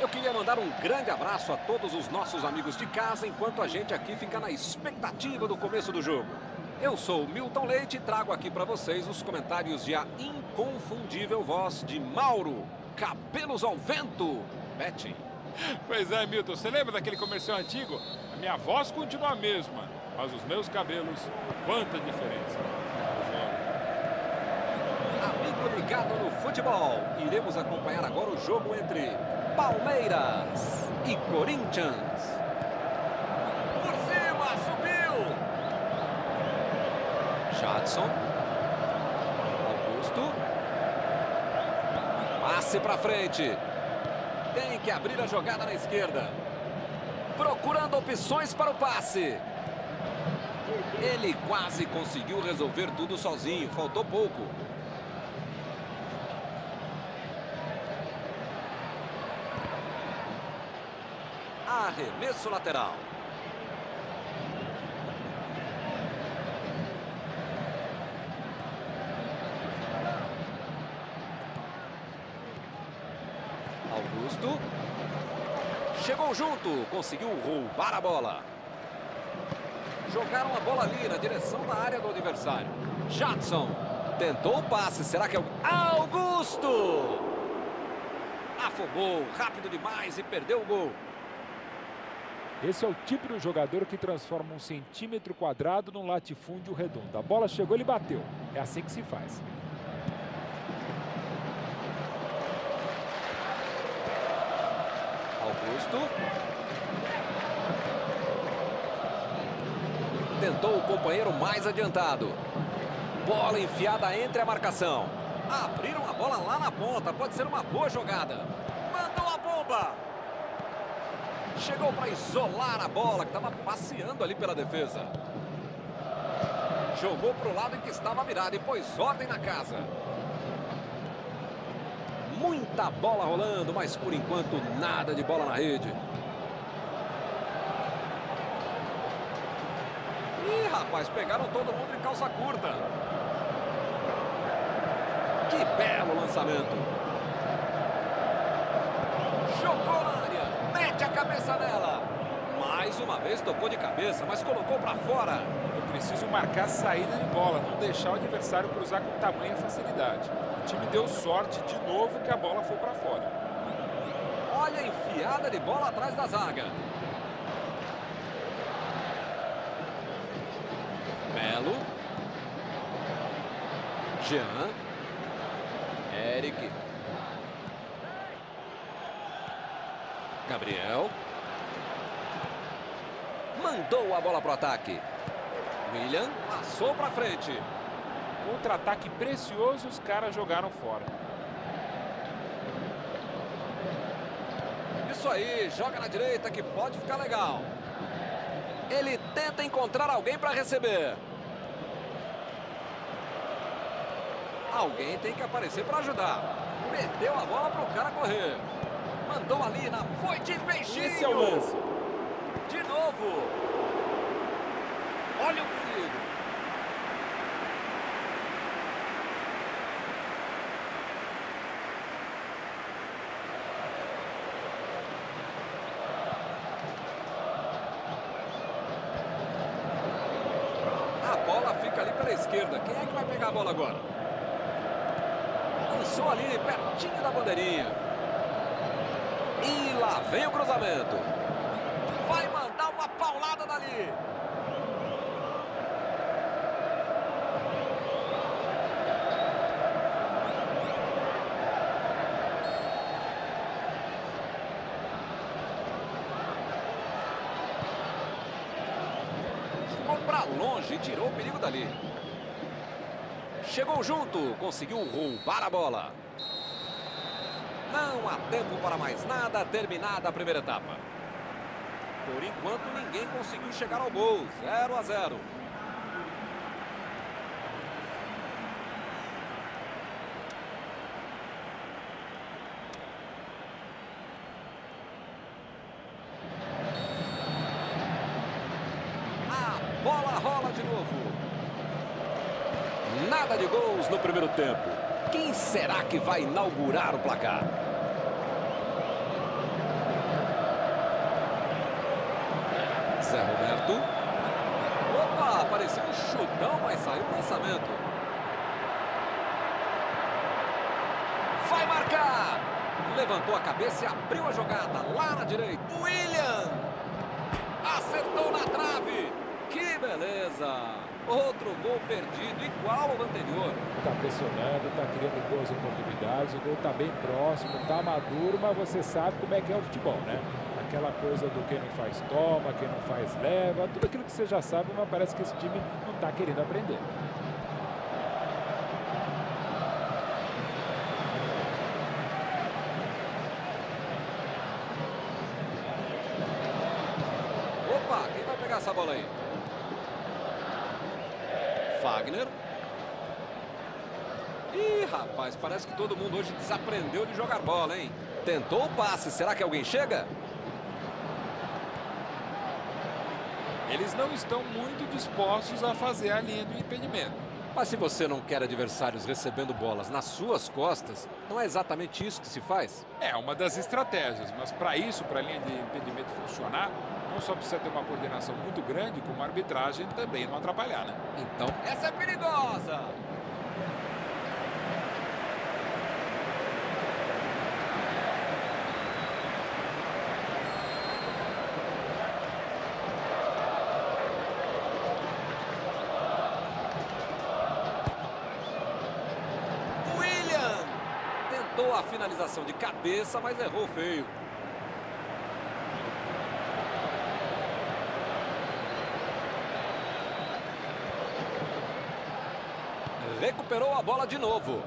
Eu queria mandar um grande abraço a todos os nossos amigos de casa, enquanto a gente aqui fica na expectativa do começo do jogo. Eu sou Milton Leite e trago aqui para vocês os comentários de a inconfundível voz de Mauro, cabelos ao vento, Betting. Pois é, Milton, você lembra daquele comercial antigo? A minha voz continua a mesma, mas os meus cabelos, quanta diferença. Amigo ligado no futebol, iremos acompanhar agora o jogo entre Palmeiras e Corinthians. Por cima, subiu! Jadson. Augusto. Passe para frente. Tem que abrir a jogada na esquerda. Procurando opções para o passe. Ele quase conseguiu resolver tudo sozinho, faltou pouco. Arremesso lateral. Augusto. Chegou junto, conseguiu roubar a bola. Jogaram a bola ali na direção da área do adversário. Jadson tentou o passe, será que é o... Augusto! Afobou, rápido demais e perdeu o gol. Esse é o tipo de jogador que transforma um centímetro quadrado num latifúndio redondo. A bola chegou, ele bateu. É assim que se faz. Augusto. Tentou o companheiro mais adiantado. Bola enfiada entre a marcação. Abriram a bola lá na ponta. Pode ser uma boa jogada. Mandou a bomba. Chegou para isolar a bola, que estava passeando ali pela defesa. Jogou para o lado em que estava virado e pôs ordem na casa. Muita bola rolando, mas por enquanto nada de bola na rede. Ih, rapaz, pegaram todo mundo em calça curta. Que belo lançamento. Jogou na área, mete a cabeça nela. Mais uma vez tocou de cabeça, mas colocou para fora. Eu preciso marcar a saída de bola, não deixar o adversário cruzar com tamanha facilidade. O time deu sorte de novo que a bola foi para fora. Olha a enfiada de bola atrás da zaga. Melo. Jean. Eric. Gabriel. Mandou a bola para o ataque. William passou para frente. Contra-ataque precioso, os caras jogaram fora. Isso aí, joga na direita que pode ficar legal. Ele tenta encontrar alguém para receber. Alguém tem que aparecer para ajudar. Meteu a bola para o cara correr. Mandou ali na... Foi de peixinho. Esse é o lance. De novo. Olha o perigo. A bola fica ali pela esquerda. Quem é que vai pegar a bola agora? Lançou ali, pertinho da bandeirinha. Lá vem o cruzamento. Vai mandar uma paulada dali. Ficou para longe e tirou o perigo dali. Chegou junto, conseguiu roubar a bola. Não há tempo para mais nada, terminada a primeira etapa. Por enquanto, ninguém conseguiu chegar ao gol. 0 a 0. A bola rola de novo. Nada de gols no primeiro tempo. Quem será que vai inaugurar o placar? Parecia um chutão, mas saiu o lançamento. Vai marcar! Levantou a cabeça e abriu a jogada lá na direita. William! Acertou na trave. Que beleza! Outro gol perdido, igual ao anterior. Está pressionando, está criando boas oportunidades, o gol está bem próximo, está maduro, mas você sabe como é que é o futebol, né? Aquela coisa do quem não faz toma, quem não faz leva, tudo aquilo que você já sabe, mas parece que esse time não está querendo aprender. Opa, quem vai pegar essa bola aí? Fagner. Ih, rapaz, parece que todo mundo hoje desaprendeu de jogar bola, hein? Tentou o passe, será que alguém chega? Eles não estão muito dispostos a fazer a linha do impedimento. Mas se você não quer adversários recebendo bolas nas suas costas, não é exatamente isso que se faz? É uma das estratégias, mas para isso, para a linha de impedimento funcionar, não só precisa ter uma coordenação muito grande, como a arbitragem também não atrapalhar, né? Então, essa é perigosa! William! A finalização de cabeça, mas errou feio. Recuperou a bola de novo.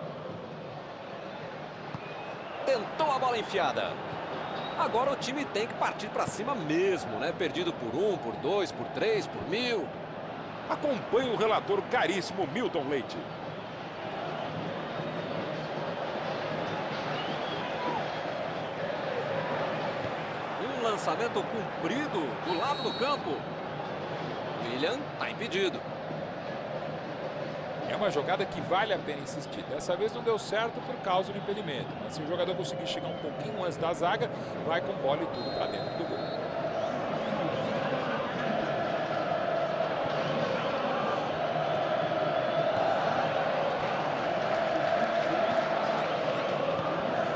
Tentou a bola enfiada. Agora o time tem que partir para cima mesmo, né? Perdido por um, por dois, por três, por mil. Acompanhe o relator caríssimo Milton Leite. Um lançamento cumprido do lado do campo. William está impedido. É uma jogada que vale a pena insistir. Dessa vez não deu certo por causa do impedimento. Mas se o jogador conseguir chegar um pouquinho antes da zaga, vai com bola e tudo para dentro do gol.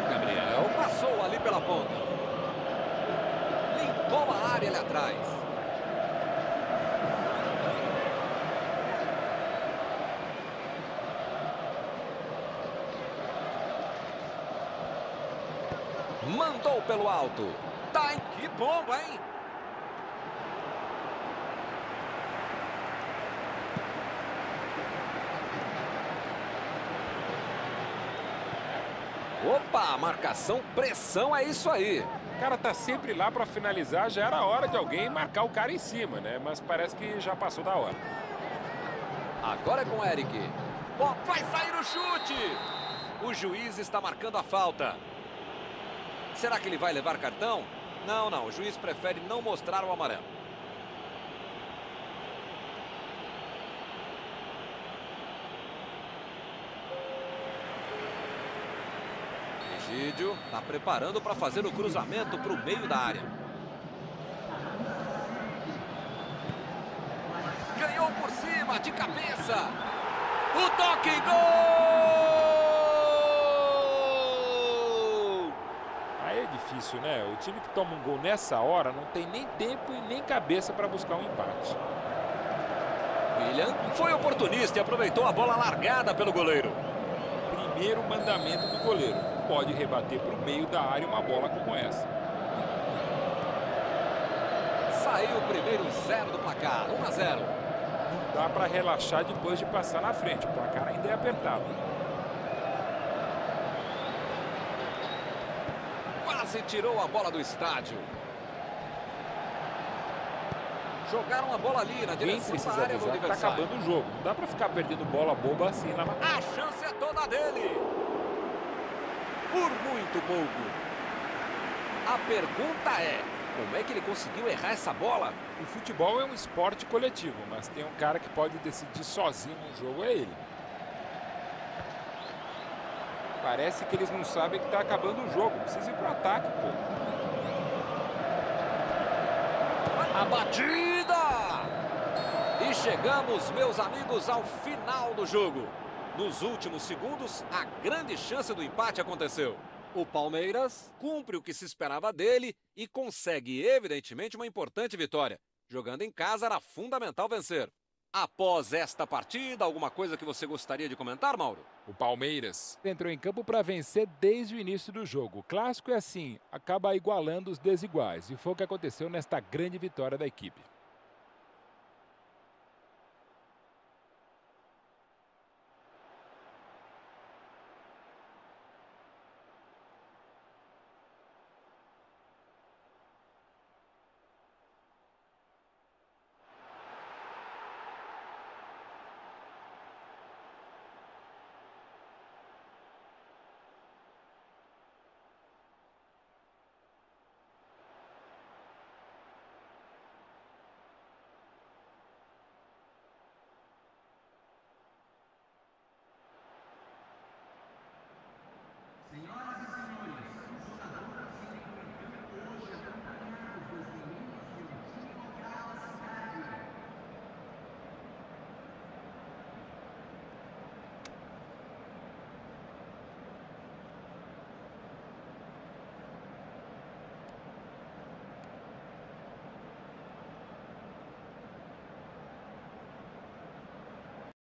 Gabriel passou ali pela ponta. Limpou a área ali atrás. Mandou pelo alto. Tá em que bomba, hein? Opa, marcação, pressão, é isso aí. O cara tá sempre lá para finalizar, já era hora de alguém marcar o cara em cima, né? Mas parece que já passou da hora. Agora é com o Eric. Vai sair o chute! O juiz está marcando a falta. Será que ele vai levar cartão? Não, não. O juiz prefere não mostrar o amarelo. Egídio está preparando para fazer o cruzamento para o meio da área. Ganhou por cima, de cabeça. O toque, gol! Aí é difícil, né? O time que toma um gol nessa hora não tem nem tempo e nem cabeça para buscar um empate. William foi oportunista e aproveitou a bola largada pelo goleiro. Primeiro mandamento do goleiro. Pode rebater para o meio da área uma bola como essa. Saiu o primeiro zero do placar, 1 a 0. Não dá para relaxar depois de passar na frente. O placar ainda é apertado. Quase tirou a bola do estádio. Jogaram a bola ali na direção da área do tá adversário. acabando o jogo. Não dá para ficar perdendo bola boba assim na A chance é toda dele. Por muito pouco. A pergunta é, como é que ele conseguiu errar essa bola? O futebol é um esporte coletivo, mas tem um cara que pode decidir sozinho um jogo, é ele. Parece que eles não sabem que está acabando o jogo. Precisa ir pro ataque, pô. A batida! E chegamos, meus amigos, ao final do jogo. Nos últimos segundos, a grande chance do empate aconteceu. O Palmeiras cumpre o que se esperava dele e consegue, evidentemente, uma importante vitória. Jogando em casa, era fundamental vencer. Após esta partida, alguma coisa que você gostaria de comentar, Mauro? O Palmeiras entrou em campo para vencer desde o início do jogo. O clássico é assim, acaba igualando os desiguais. E foi o que aconteceu nesta grande vitória da equipe.